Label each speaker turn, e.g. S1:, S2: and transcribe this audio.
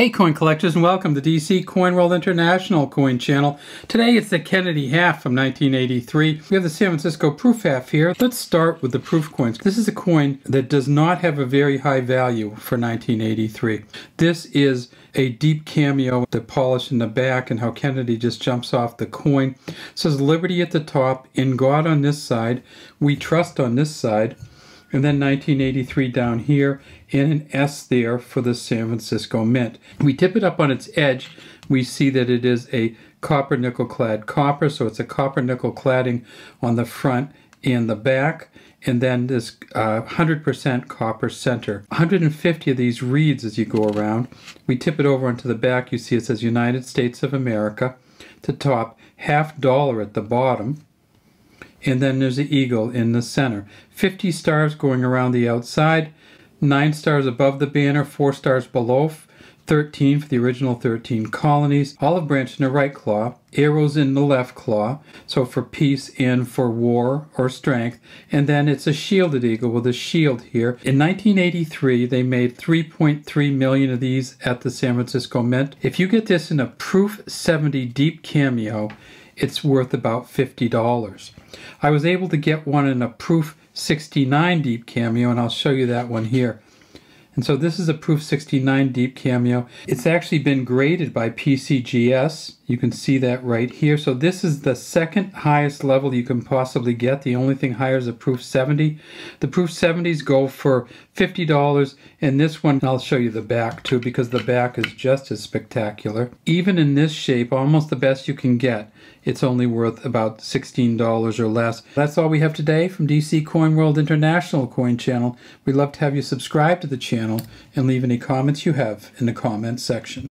S1: Hey coin collectors and welcome to DC Coin World International coin channel. Today it's the Kennedy half from 1983. We have the San Francisco proof half here. Let's start with the proof coins. This is a coin that does not have a very high value for 1983. This is a deep cameo, the polish in the back and how Kennedy just jumps off the coin. It says Liberty at the top, in God on this side, we trust on this side and then 1983 down here, and an S there for the San Francisco Mint. We tip it up on its edge, we see that it is a copper nickel clad copper, so it's a copper nickel cladding on the front and the back, and then this 100% uh, copper center. 150 of these reeds as you go around. We tip it over onto the back, you see it says United States of America. To top, half dollar at the bottom and then there's the eagle in the center. 50 stars going around the outside, 9 stars above the banner, 4 stars below, 13 for the original 13 colonies, olive branch in the right claw, arrows in the left claw, so for peace and for war or strength, and then it's a shielded eagle with a shield here. In 1983, they made 3.3 million of these at the San Francisco Mint. If you get this in a Proof 70 deep cameo, it's worth about $50. I was able to get one in a Proof 69 Deep Cameo, and I'll show you that one here. And so this is a Proof 69 Deep Cameo. It's actually been graded by PCGS. You can see that right here. So this is the second highest level you can possibly get. The only thing higher is a Proof 70. The Proof 70s go for $50, and this one, I'll show you the back too, because the back is just as spectacular. Even in this shape, almost the best you can get, it's only worth about $16 or less. That's all we have today from DC Coin World International Coin Channel. We'd love to have you subscribe to the channel and leave any comments you have in the comments section.